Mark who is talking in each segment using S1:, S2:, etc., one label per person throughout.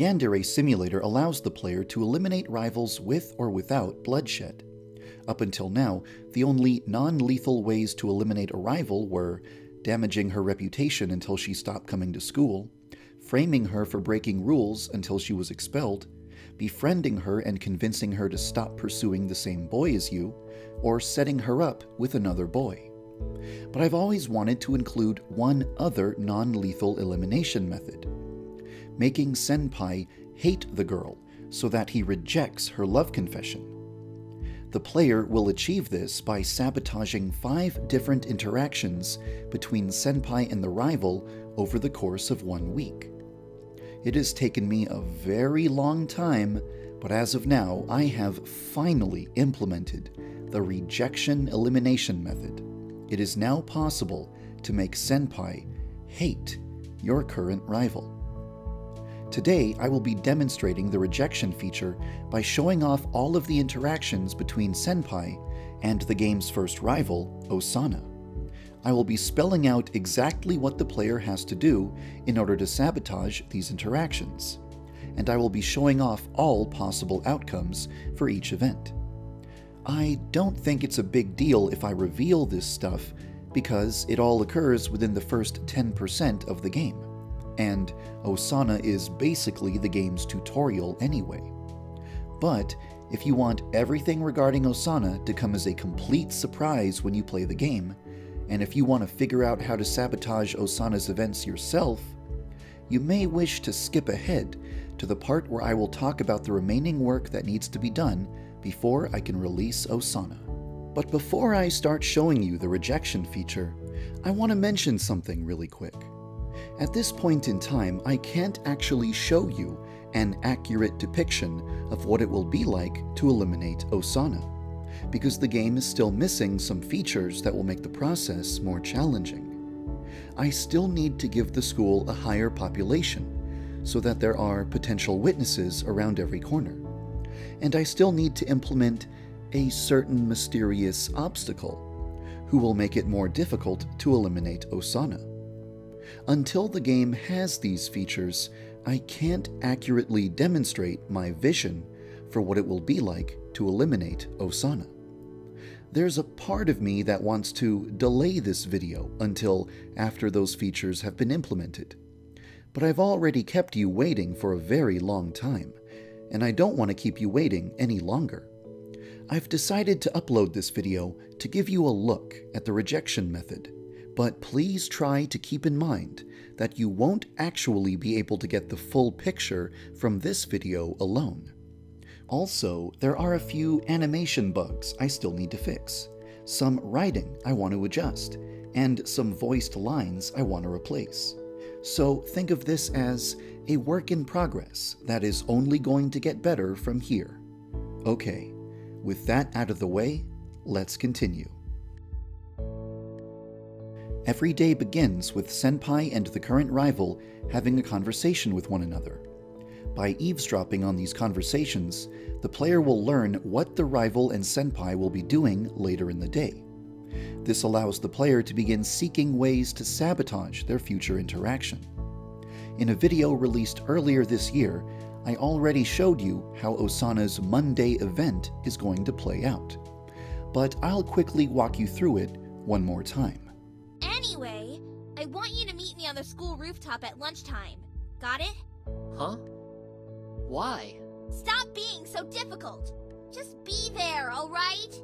S1: Yandere Simulator allows the player to eliminate rivals with or without bloodshed. Up until now, the only non lethal ways to eliminate a rival were damaging her reputation until she stopped coming to school, framing her for breaking rules until she was expelled, befriending her and convincing her to stop pursuing the same boy as you, or setting her up with another boy. But I've always wanted to include one other non lethal elimination method making Senpai hate the girl so that he rejects her love confession. The player will achieve this by sabotaging five different interactions between Senpai and the rival over the course of one week. It has taken me a very long time, but as of now, I have finally implemented the rejection elimination method. It is now possible to make Senpai hate your current rival. Today, I will be demonstrating the rejection feature by showing off all of the interactions between Senpai and the game's first rival, Osana. I will be spelling out exactly what the player has to do in order to sabotage these interactions, and I will be showing off all possible outcomes for each event. I don't think it's a big deal if I reveal this stuff because it all occurs within the first 10% of the game and Osana is basically the game's tutorial anyway. But if you want everything regarding Osana to come as a complete surprise when you play the game, and if you want to figure out how to sabotage Osana's events yourself, you may wish to skip ahead to the part where I will talk about the remaining work that needs to be done before I can release Osana. But before I start showing you the rejection feature, I want to mention something really quick. At this point in time, I can't actually show you an accurate depiction of what it will be like to eliminate Osana, because the game is still missing some features that will make the process more challenging. I still need to give the school a higher population, so that there are potential witnesses around every corner. And I still need to implement a certain mysterious obstacle, who will make it more difficult to eliminate Osana. Until the game has these features, I can't accurately demonstrate my vision for what it will be like to eliminate Osana. There's a part of me that wants to delay this video until after those features have been implemented. But I've already kept you waiting for a very long time, and I don't want to keep you waiting any longer. I've decided to upload this video to give you a look at the rejection method but please try to keep in mind that you won't actually be able to get the full picture from this video alone. Also, there are a few animation bugs I still need to fix, some writing I want to adjust, and some voiced lines I want to replace. So think of this as a work in progress that is only going to get better from here. Okay, with that out of the way, let's continue. Every day begins with Senpai and the current rival having a conversation with one another. By eavesdropping on these conversations, the player will learn what the rival and Senpai will be doing later in the day. This allows the player to begin seeking ways to sabotage their future interaction. In a video released earlier this year, I already showed you how Osana's Monday event is going to play out. But I'll quickly walk you through it one more time.
S2: Anyway, I want you to meet me on the school rooftop at lunchtime. Got it?
S3: Huh? Why?
S2: Stop being so difficult. Just be there, alright?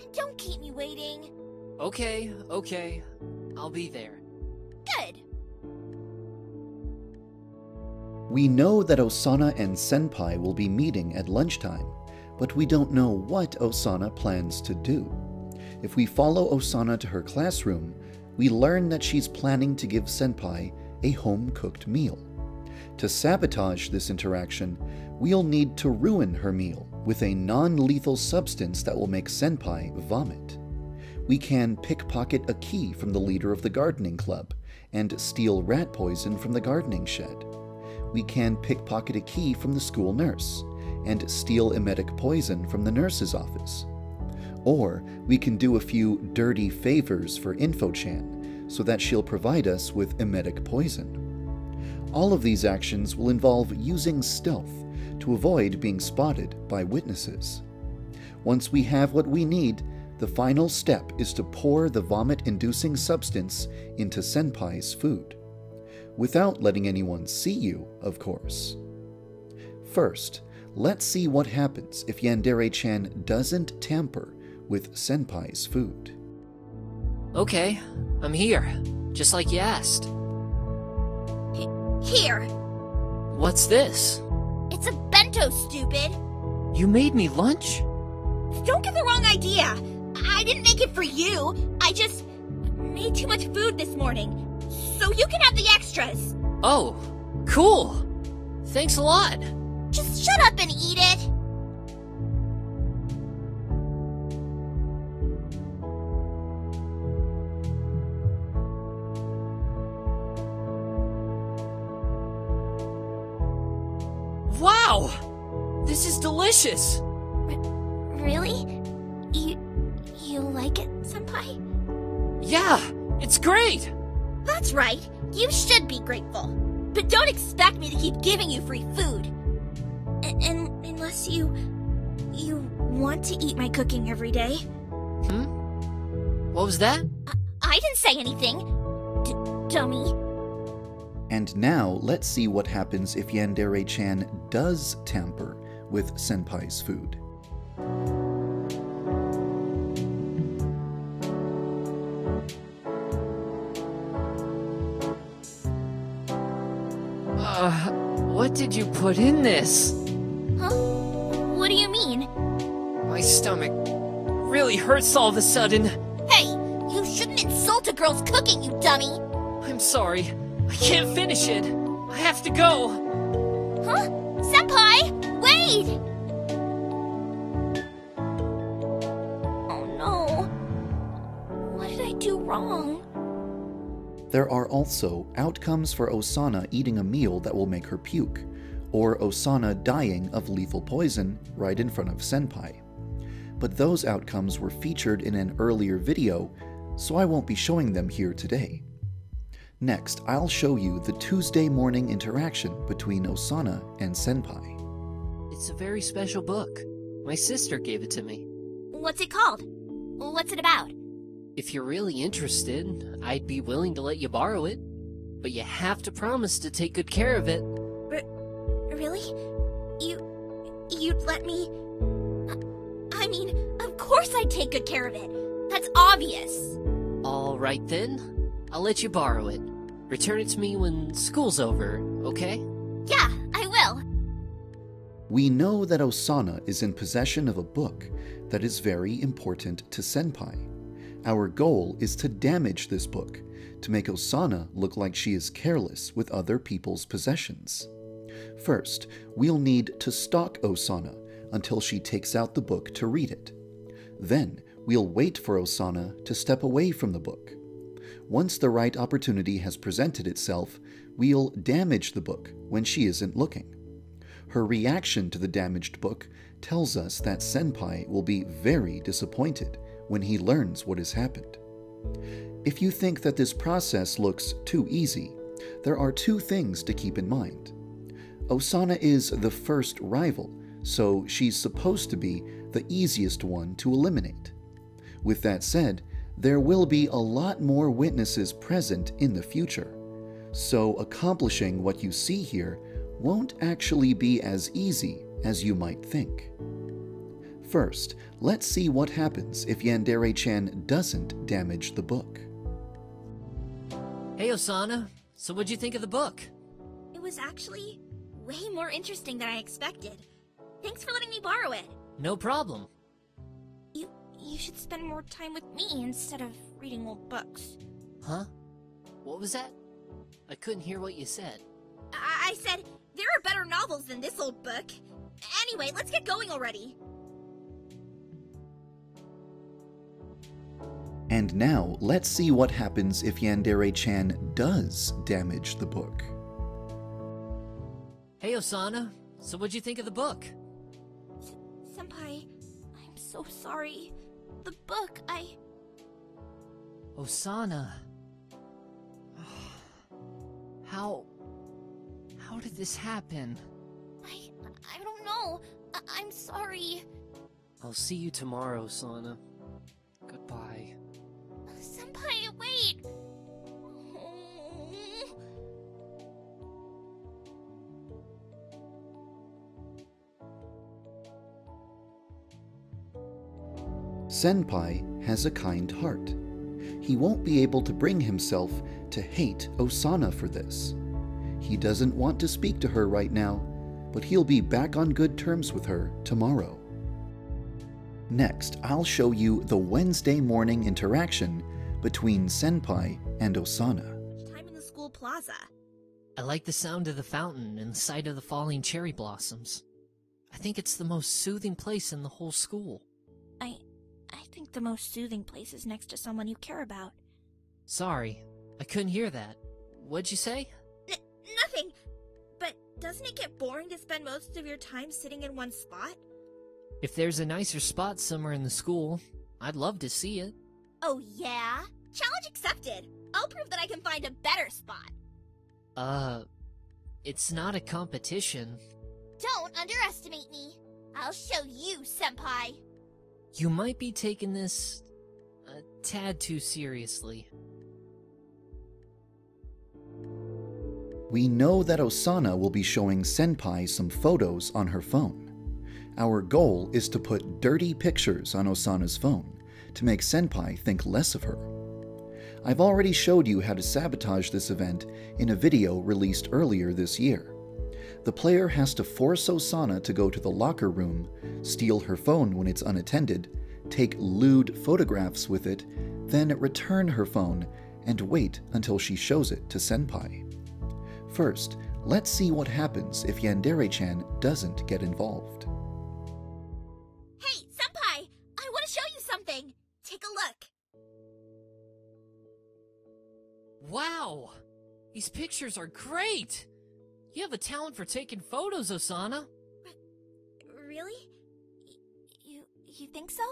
S2: And don't keep me waiting.
S3: Okay, okay. I'll be there.
S2: Good.
S1: We know that Osana and Senpai will be meeting at lunchtime, but we don't know what Osana plans to do. If we follow Osana to her classroom, we learn that she's planning to give Senpai a home cooked meal. To sabotage this interaction, we'll need to ruin her meal with a non lethal substance that will make Senpai vomit. We can pickpocket a key from the leader of the gardening club and steal rat poison from the gardening shed. We can pickpocket a key from the school nurse and steal emetic poison from the nurse's office. Or we can do a few dirty favors for InfoChan so that she'll provide us with emetic poison. All of these actions will involve using stealth to avoid being spotted by witnesses. Once we have what we need, the final step is to pour the vomit inducing substance into Senpai's food. Without letting anyone see you, of course. First, let's see what happens if Yandere chan doesn't tamper with Senpai's food.
S3: Okay, I'm here. Just like you asked.
S2: Here,
S3: What's this?
S2: it's a bento, stupid.
S3: You made me lunch?
S2: Don't get the wrong idea. I didn't make it for you. I just made too much food this morning. So you can have the extras.
S3: Oh, cool. Thanks a lot.
S2: Just shut up and eat it.
S3: This is delicious!
S2: Really? You you like it, senpai?
S3: Yeah, it's great!
S2: That's right. You should be grateful. But don't expect me to keep giving you free food. A- and unless you you want to eat my cooking every day.
S3: Hmm? What was that?
S2: I didn't say anything. D- dummy.
S1: And now let's see what happens if Yandere chan does tamper with Senpai's food.
S3: Uh, what did you put in this?
S2: Huh? What do you mean?
S3: My stomach really hurts all of a sudden.
S2: Hey, you shouldn't insult a girl's cooking, you dummy.
S3: I'm sorry. I can't finish it. I have to go.
S2: Wait! Oh no. What did I do wrong?
S1: There are also outcomes for Osana eating a meal that will make her puke, or Osana dying of lethal poison right in front of Senpai. But those outcomes were featured in an earlier video, so I won't be showing them here today. Next, I'll show you the Tuesday morning interaction between Osana and Senpai.
S3: It's a very special book. My sister gave it to me.
S2: What's it called? What's it about?
S3: If you're really interested, I'd be willing to let you borrow it. But you have to promise to take good care of it.
S2: Really? You. you'd let me. I mean, of course I'd take good care of it. That's obvious.
S3: Alright then. I'll let you borrow it. Return it to me when school's over, okay?
S2: Yeah.
S1: We know that Osana is in possession of a book that is very important to Senpai. Our goal is to damage this book, to make Osana look like she is careless with other people's possessions. First, we'll need to stalk Osana until she takes out the book to read it. Then, we'll wait for Osana to step away from the book. Once the right opportunity has presented itself, we'll damage the book when she isn't looking. Her reaction to the damaged book tells us that Senpai will be very disappointed when he learns what has happened. If you think that this process looks too easy, there are two things to keep in mind. Osana is the first rival, so she's supposed to be the easiest one to eliminate. With that said, there will be a lot more witnesses present in the future, so accomplishing what you see here won't actually be as easy as you might think. First, let's see what happens if Yandere chan doesn't damage the book.
S3: Hey, Osana. So what'd you think of the book?
S2: It was actually way more interesting than I expected. Thanks for letting me borrow it.
S3: No problem.
S2: You you should spend more time with me instead of reading old books.
S3: Huh? What was that? I couldn't hear what you said.
S2: I, I said there are better novels than this old book. Anyway, let's get going already.
S1: And now, let's see what happens if Yandere chan does damage the book.
S3: Hey, Osana. So what'd you think of the book?
S2: Senpai, I'm so sorry. The book, I.
S3: Osana. How. How did this happen?
S2: I I don't know. I- I'm sorry.
S3: I'll see you tomorrow, Sana. Goodbye.
S2: Senpai, wait.
S1: Senpai has a kind heart. He won't be able to bring himself to hate Osana for this. He doesn't want to speak to her right now, but he'll be back on good terms with her tomorrow. Next, I'll show you the Wednesday morning interaction between Senpai and Osana.
S2: Time in the school plaza.
S3: I like the sound of the fountain and the sight of the falling cherry blossoms. I think it's the most soothing place in the whole school.
S2: I I think the most soothing place is next to someone you care about.
S3: Sorry, I couldn't hear that. What'd you say?
S2: Nothing. But doesn't it get boring to spend most of your time sitting in one spot?
S3: If there's a nicer spot somewhere in the school, I'd love to see it.
S2: Oh yeah? Challenge accepted. I'll prove that I can find a better spot.
S3: Uh, it's not a competition.
S2: Don't underestimate me. I'll show you, senpai.
S3: You might be taking this a tad too seriously.
S1: We know that Osana will be showing Senpai some photos on her phone. Our goal is to put dirty pictures on Osana's phone to make Senpai think less of her. I've already showed you how to sabotage this event in a video released earlier this year. The player has to force Osana to go to the locker room, steal her phone when it's unattended, take lewd photographs with it, then return her phone and wait until she shows it to Senpai. First, let's see what happens if Yandere-chan doesn't get involved.
S2: Hey, senpai! I want to show you something. Take a look.
S3: Wow! These pictures are great! You have a talent for taking photos, Osana.
S2: Really? Y- you you think so?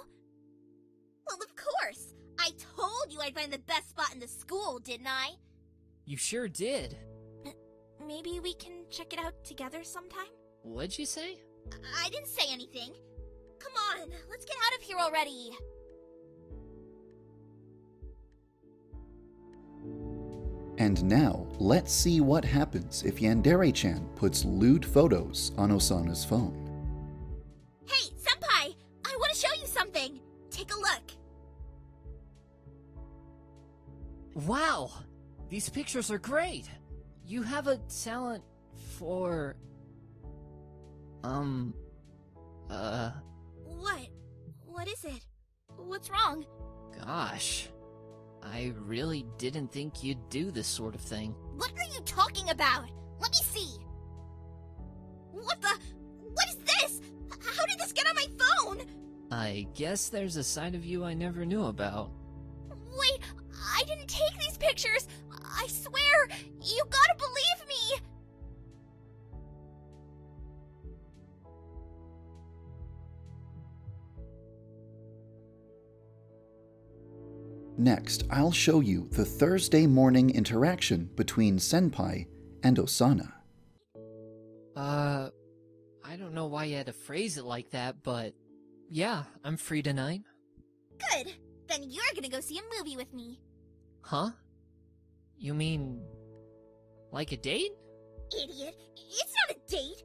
S2: Well, of course. I told you I'd find the best spot in the school, didn't I?
S3: You sure did.
S2: Maybe we can check it out together sometime?
S3: What'd you say?
S2: I didn't say anything. Come on, let's get out of here already.
S1: And now, let's see what happens if Yandere-chan puts lewd photos on Osana's phone.
S2: Hey, senpai! I want to show you something. Take a look.
S3: Wow! These pictures are great! You have a talent for. Um. Uh.
S2: What? What is it? What's wrong?
S3: Gosh. I really didn't think you'd do this sort of thing.
S2: What are you talking about? Let me see. What the? What is this? How did this get on my phone?
S3: I guess there's a side of you I never knew about.
S2: Wait, I didn't take these pictures. I swear, you gotta
S1: Next, I'll show you the Thursday morning interaction between Senpai and Osana.
S3: Uh. I don't know why you had to phrase it like that, but. Yeah, I'm free tonight.
S2: Good. Then you're gonna go see a movie with me.
S3: Huh? You mean. like a date?
S2: Idiot. It's not a date.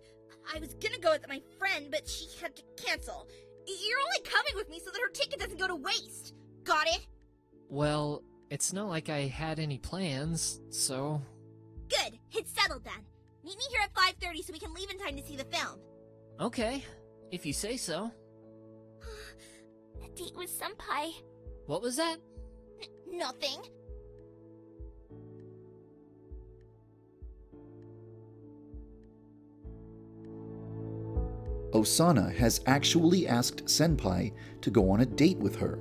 S2: I was gonna go with my friend, but she had to cancel. You're only coming with me so that her ticket doesn't go to waste. Got it?
S3: Well, it's not like I had any plans, so.
S2: Good. It's settled then. Meet me here at 5.30 so we can leave in time to see the film.
S3: Okay, if you say so.
S2: A date with Senpai.
S3: What was that?
S2: N- nothing.
S1: Osana has actually asked Senpai to go on a date with her.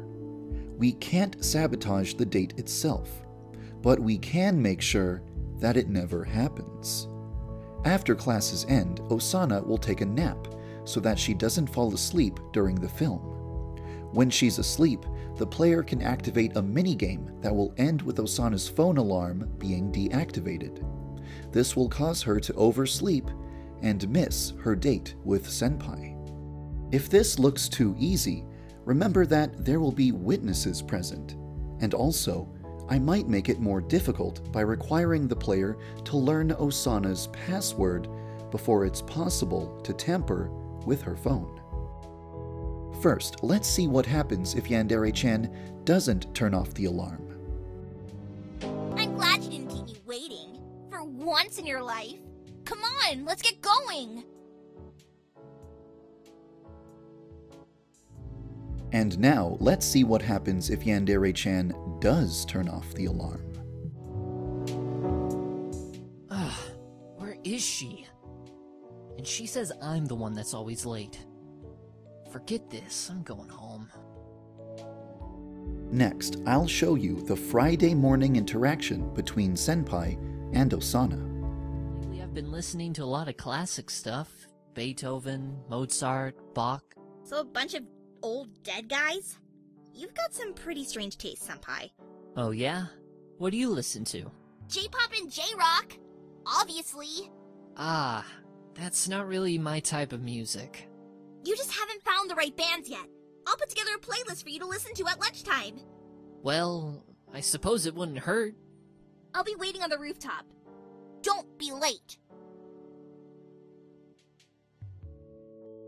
S1: We can't sabotage the date itself, but we can make sure that it never happens. After classes end, Osana will take a nap so that she doesn't fall asleep during the film. When she's asleep, the player can activate a minigame that will end with Osana's phone alarm being deactivated. this will cause her to oversleep and miss her date with Senpai. If this looks too easy, remember that there will be witnesses present, and also, I might make it more difficult by requiring the player to learn Osana's password before it's possible to tamper with her phone. First, let's see what happens if Yandere chan doesn't turn off the alarm.
S2: I'm glad you didn't keep me waiting. For once in your life. Come on, let's get going.
S1: And now, let's see what happens if Yandere chan does turn off the alarm.
S3: Ugh, where is she? And she says I'm the one that's always late. Forget this, I'm going home.
S1: Next, I'll show you the Friday morning interaction between Senpai and Osana.
S3: Lately I've been listening to a lot of classic stuff. Beethoven, Mozart, Bach.
S2: So a bunch of old dead guys? You've got some pretty strange taste, Senpai.
S3: Oh yeah? What do you listen to?
S2: J-pop and J-rock, obviously.
S3: Ah, that's not really my type of music.
S2: You just haven't found the right bands yet. I'll put together a playlist for you to listen to at lunchtime.
S3: Well, I suppose it wouldn't hurt.
S2: I'll be waiting on the rooftop. Don't be late.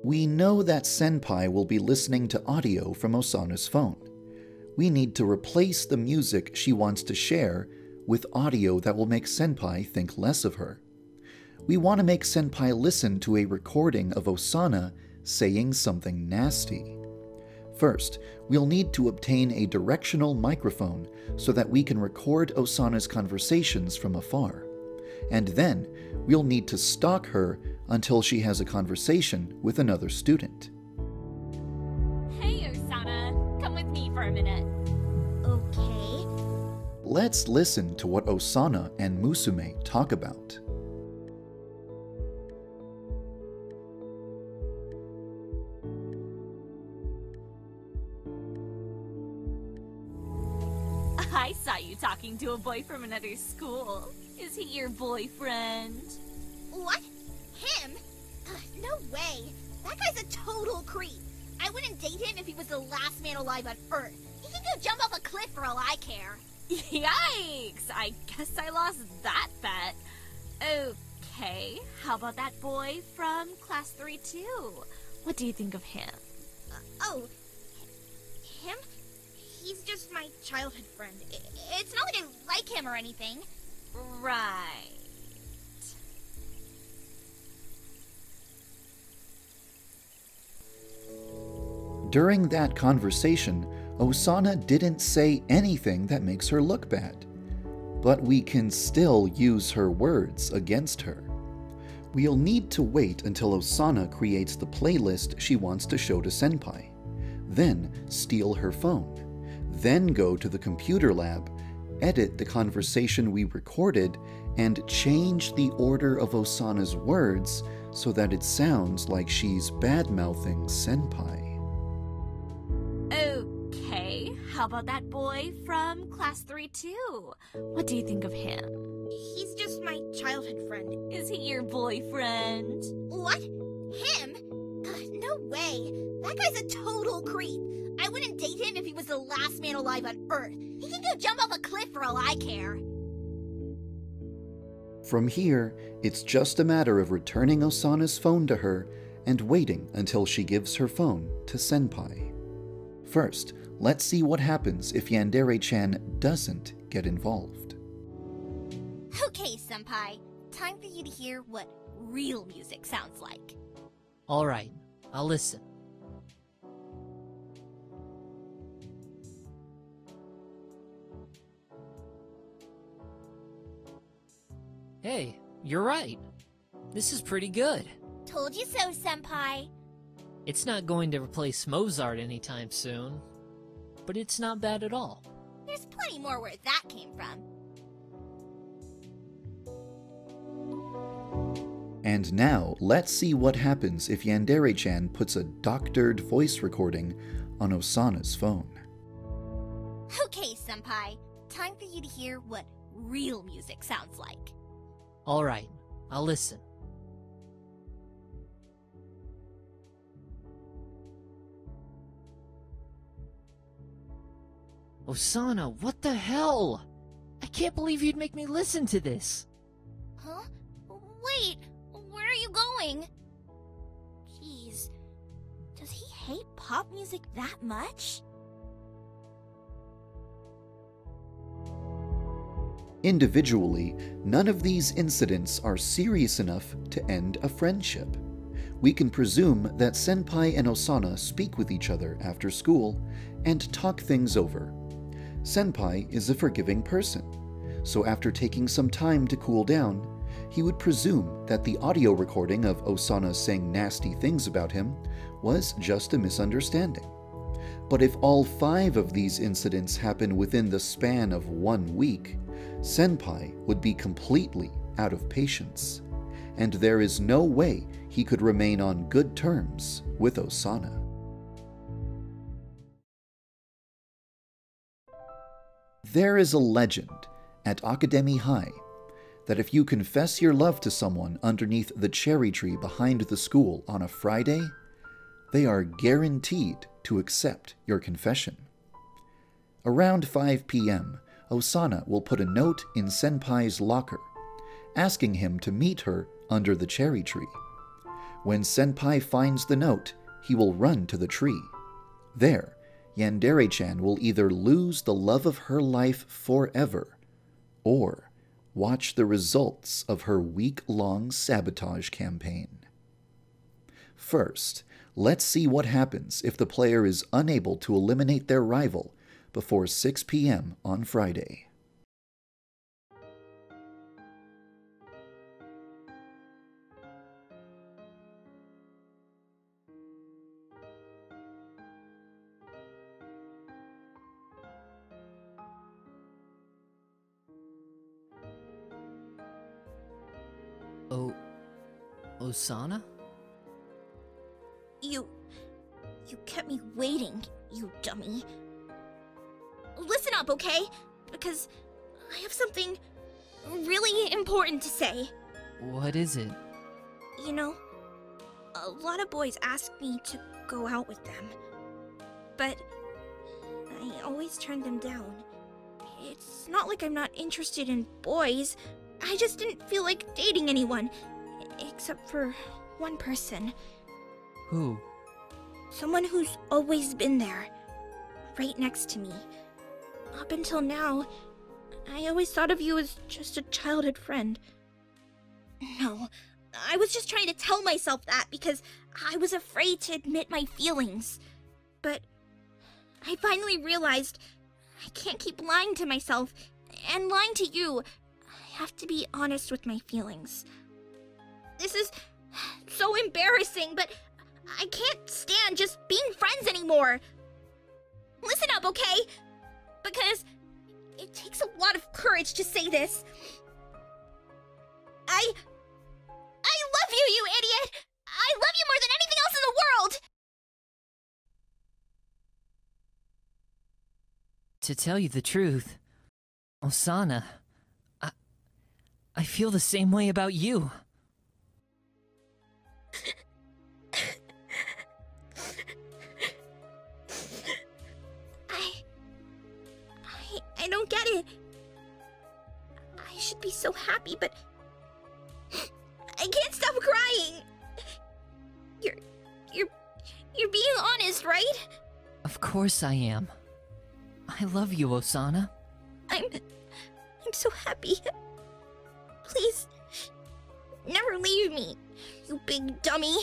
S1: We know that Senpai will be listening to audio from Osana's phone. We need to replace the music she wants to share with audio that will make Senpai think less of her. We want to make Senpai listen to a recording of Osana saying something nasty. First, we'll need to obtain a directional microphone so that we can record Osana's conversations from afar. And then, we'll need to stalk her until she has a conversation with another student.
S4: Hey, Osana. Come with me for a minute.
S2: Okay.
S1: Let's listen to what Osana and Musume talk about.
S4: I saw you talking to a boy from another school. Is he your boyfriend?
S2: What? Him? Ugh, no way. That guy's a total creep. I wouldn't date him if he was the last man alive on Earth. He can go jump off a cliff for all I care.
S4: Yikes! I guess I lost that bet. Okay, how about that boy from class 3 2? What do you think of him?
S2: Uh, oh, him? He's just my childhood friend. It's not like I like him or anything.
S4: Right.
S1: During that conversation, Osana didn't say anything that makes her look bad. But we can still use her words against her. We'll need to wait until Osana creates the playlist she wants to show to Senpai. Then steal her phone. Then go to the computer lab, edit the conversation we recorded, and change the order of Osana's words so that it sounds like she's bad mouthing Senpai.
S4: Okay, how about that boy from class 3 too? What do you think of him?
S2: He's just my childhood friend.
S4: Is he your boyfriend?
S2: What? Him? Ugh, no way. That guy's a total creep. I wouldn't date him if he was the last man alive on Earth. He can go jump off a cliff for all I care.
S1: From here, it's just a matter of returning Osana's phone to her and waiting until she gives her phone to Senpai. First, let's see what happens if Yandere chan doesn't get involved.
S2: Okay, Senpai. Time for you to hear what real music sounds like.
S3: Alright, I'll listen. Hey, you're right. This is pretty good.
S2: Told you so, Senpai.
S3: It's not going to replace Mozart anytime soon, but it's not bad at all.
S2: There's plenty more where that came from.
S1: And now, let's see what happens if Yandere chan puts a doctored voice recording on Osana's phone.
S2: Okay, Senpai. Time for you to hear what real music sounds like.
S3: Alright, I'll listen. Osana, what the hell? I can't believe you'd make me listen to this.
S2: Huh? Wait, where are you going? Jeez, does he hate pop music that much?
S1: Individually, none of these incidents are serious enough to end a friendship. We can presume that Senpai and Osana speak with each other after school and talk things over. Senpai is a forgiving person, so after taking some time to cool down, he would presume that the audio recording of Osana saying nasty things about him was just a misunderstanding. But if all five of these incidents happen within the span of one week, Senpai would be completely out of patience, and there is no way he could remain on good terms with Osana. There is a legend at Akademi High that if you confess your love to someone underneath the cherry tree behind the school on a Friday, they are guaranteed to accept your confession. Around 5 p.m., Osana will put a note in Senpai's locker, asking him to meet her under the cherry tree. When Senpai finds the note, he will run to the tree. There, Yandere chan will either lose the love of her life forever or watch the results of her week long sabotage campaign. First, let's see what happens if the player is unable to eliminate their rival before 6 p.m. on Friday.
S3: O. Osana?
S2: You. You kept me waiting, you dummy. Listen up, okay? Because I have something really important to say.
S3: What is it?
S2: You know, a lot of boys ask me to go out with them. But I always turn them down. It's not like I'm not interested in boys. I just didn't feel like dating anyone. Except for one person.
S3: Who?
S2: Someone who's always been there. Right next to me. Up until now, I always thought of you as just a childhood friend. No, I was just trying to tell myself that because I was afraid to admit my feelings. But I finally realized I can't keep lying to myself and lying to you. I have to be honest with my feelings. This is so embarrassing, but I can't stand just being friends anymore. Listen up, okay? Because it takes a lot of courage to say this. I. I love you, you idiot! I love you more than anything else in the world!
S3: To tell you the truth, Osana, I. I feel the same way about you.
S2: It. I should be so happy, but. I can't stop crying! You're. You're. You're being honest, right?
S3: Of course I am. I love you, Osana.
S2: I'm. I'm so happy. Please. Never leave me, you big dummy.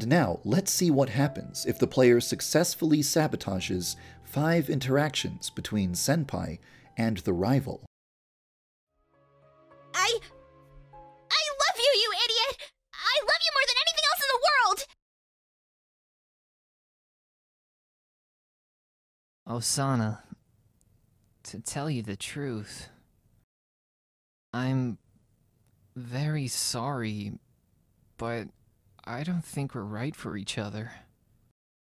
S1: And now, let's see what happens if the player successfully sabotages five interactions between Senpai and the rival.
S2: I... I love you, you idiot! I love you more than anything else in the world!
S3: Osana, to tell you the truth, I'm very sorry, but I don't think we're right for each other.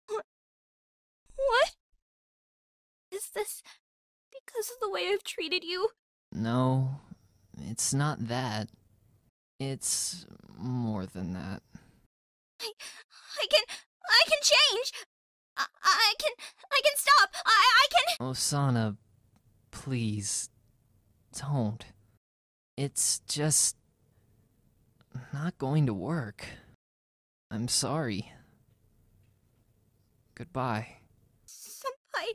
S2: What? What? Is this because of the way I've treated you?
S3: No, it's not that. It's more than that.
S2: I, I can, I can change. I, I can, I can stop. I, I can.
S3: Osana, please, don't. It's just not going to work. I'm sorry. Goodbye.
S2: Senpai,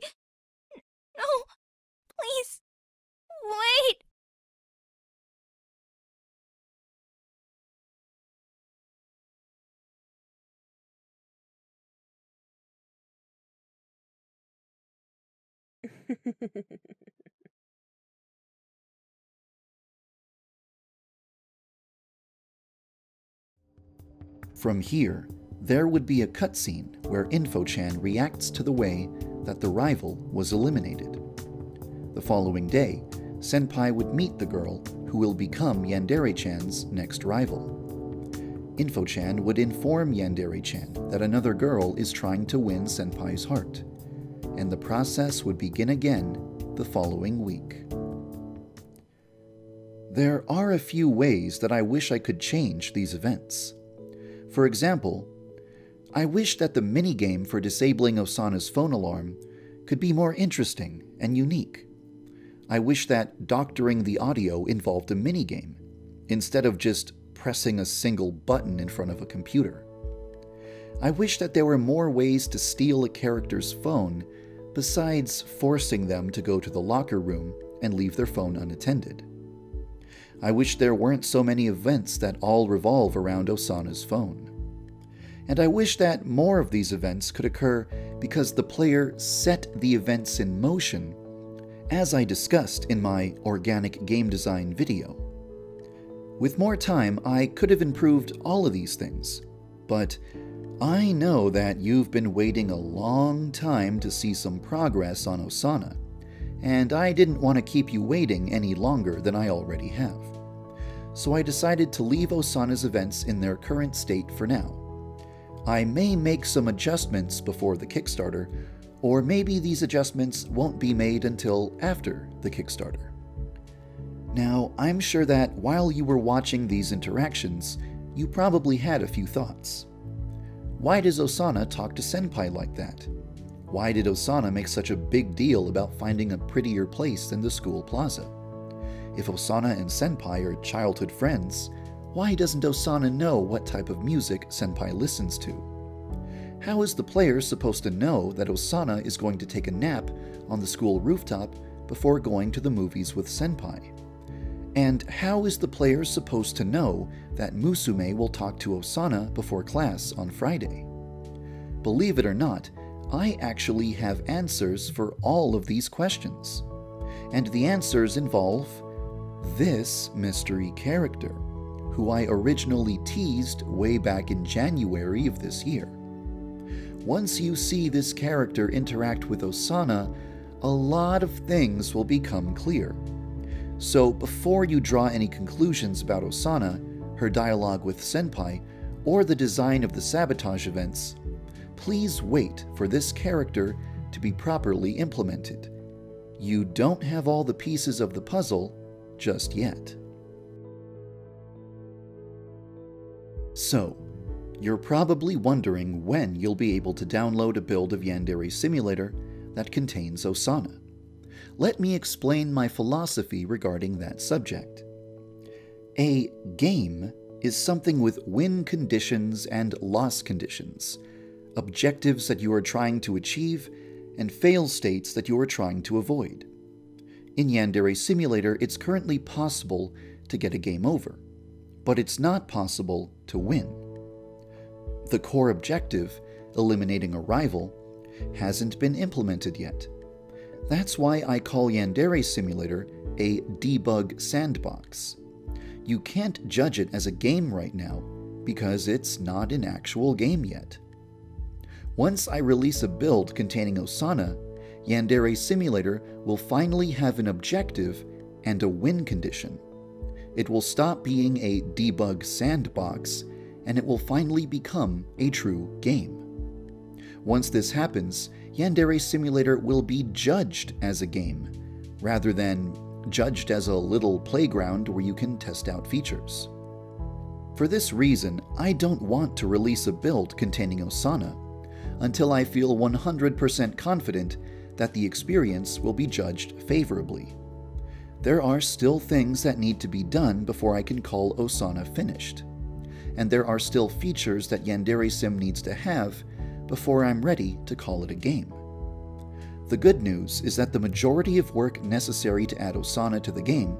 S2: no, please, wait.
S1: From here, there would be a cutscene where InfoChan reacts to the way that the rival was eliminated. The following day, Senpai would meet the girl who will become Yandere-chan's next rival. InfoChan would inform Yandere-chan that another girl is trying to win Senpai's heart, and the process would begin again the following week. There are a few ways that I wish I could change these events. For example, I wish that the minigame for disabling Osana's phone alarm could be more interesting and unique. I wish that doctoring the audio involved a minigame, instead of just pressing a single button in front of a computer. I wish that there were more ways to steal a character's phone besides forcing them to go to the locker room and leave their phone unattended. I wish there weren't so many events that all revolve around Osana's phone. And I wish that more of these events could occur because the player set the events in motion, as I discussed in my organic game design video. With more time, I could have improved all of these things, but I know that you've been waiting a long time to see some progress on Osana, and I didn't want to keep you waiting any longer than I already have. So I decided to leave Osana's events in their current state for now. I may make some adjustments before the Kickstarter, or maybe these adjustments won't be made until after the Kickstarter. Now, I'm sure that while you were watching these interactions, you probably had a few thoughts. Why does Osana talk to Senpai like that? Why did Osana make such a big deal about finding a prettier place than the school plaza? If Osana and Senpai are childhood friends, why doesn't Osana know what type of music Senpai listens to? How is the player supposed to know that Osana is going to take a nap on the school rooftop before going to the movies with Senpai? And how is the player supposed to know that Musume will talk to Osana before class on Friday? Believe it or not, I actually have answers for all of these questions. And the answers involve this mystery character, who I originally teased way back in January of this year. Once you see this character interact with Osana, a lot of things will become clear. So before you draw any conclusions about Osana, her dialogue with Senpai, or the design of the sabotage events, please wait for this character to be properly implemented. You don't have all the pieces of the puzzle just yet. So, you're probably wondering when you'll be able to download a build of Yandere Simulator that contains Osana. Let me explain my philosophy regarding that subject. A game is something with win conditions and loss conditions, objectives that you are trying to achieve, and fail states that you are trying to avoid. In Yandere Simulator, it's currently possible to get a game over, but it's not possible to win. The core objective, eliminating a rival, hasn't been implemented yet. That's why I call Yandere Simulator a debug sandbox. You can't judge it as a game right now because it's not an actual game yet. Once I release a build containing Osana, Yandere Simulator will finally have an objective and a win condition. It will stop being a debug sandbox and it will finally become a true game. Once this happens, Yandere Simulator will be judged as a game, rather than judged as a little playground where you can test out features. For this reason, I don't want to release a build containing Osana until I feel 100% confident that the experience will be judged favorably. There are still things that need to be done before I can call Osana finished, and there are still features that Yandere Sim needs to have before I'm ready to call it a game. The good news is that the majority of work necessary to add Osana to the game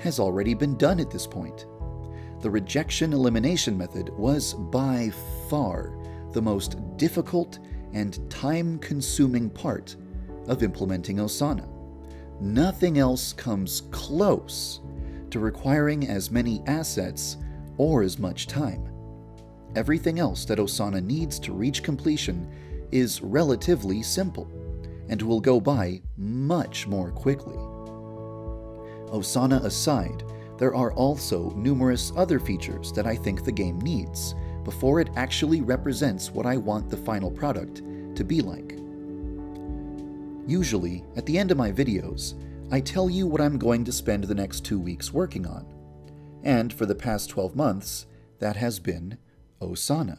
S1: has already been done at this point. The rejection elimination method was by far the most difficult and time consuming part of implementing Osana. Nothing else comes close to requiring as many assets or as much time. Everything else that Osana needs to reach completion is relatively simple and will go by much more quickly. Osana aside, there are also numerous other features that I think the game needs before it actually represents what I want the final product to be like. Usually, at the end of my videos, I tell you what I'm going to spend the next two weeks working on. And for the past 12 months, that has been Osana.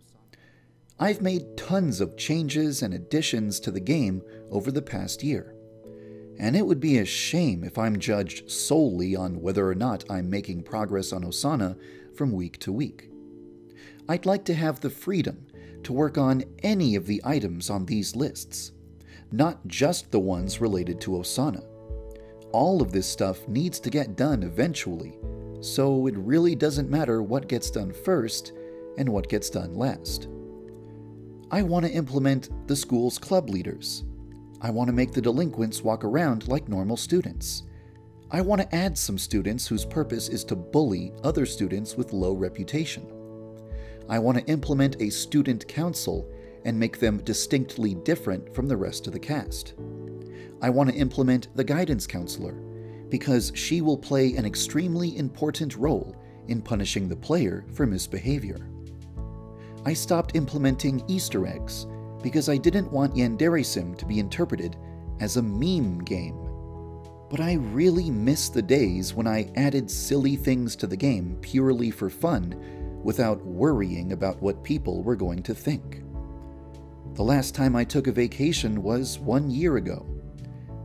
S1: I've made tons of changes and additions to the game over the past year, and it would be a shame if I'm judged solely on whether or not I'm making progress on Osana from week to week. I'd like to have the freedom to work on any of the items on these lists, not just the ones related to Osana. All of this stuff needs to get done eventually, so it really doesn't matter what gets done first and what gets done last. I want to implement the school's club leaders. I want to make the delinquents walk around like normal students. I want to add some students whose purpose is to bully other students with low reputation. I want to implement a student council and make them distinctly different from the rest of the cast. I want to implement the guidance counselor because she will play an extremely important role in punishing the player for misbehavior. I stopped implementing Easter eggs because I didn't want Yandere Sim to be interpreted as a meme game. But I really miss the days when I added silly things to the game purely for fun without worrying about what people were going to think. The last time I took a vacation was one year ago,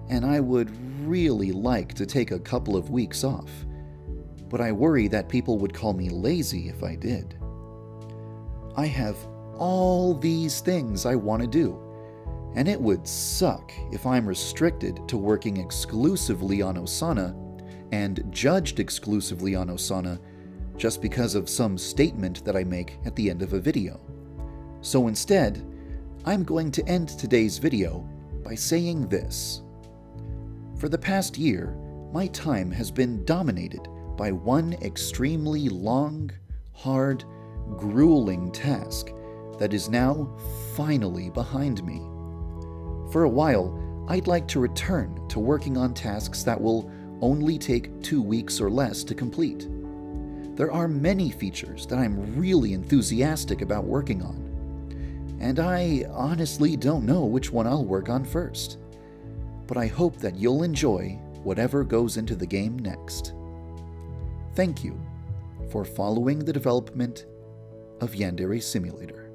S1: and I would really like to take a couple of weeks off, but I worry that people would call me lazy if I did. I have all these things I want to do, and it would suck if I'm restricted to working exclusively on Osana and judged exclusively on Osana just because of some statement that I make at the end of a video. So instead, I'm going to end today's video by saying this. For the past year, my time has been dominated by one extremely long, hard, grueling task that is now finally behind me. For a while, I'd like to return to working on tasks that will only take two weeks or less to complete. There are many features that I'm really enthusiastic about working on, and I honestly don't know which one I'll work on first. But I hope that you'll enjoy whatever goes into the game next. Thank you for following the development of Yandere Simulator.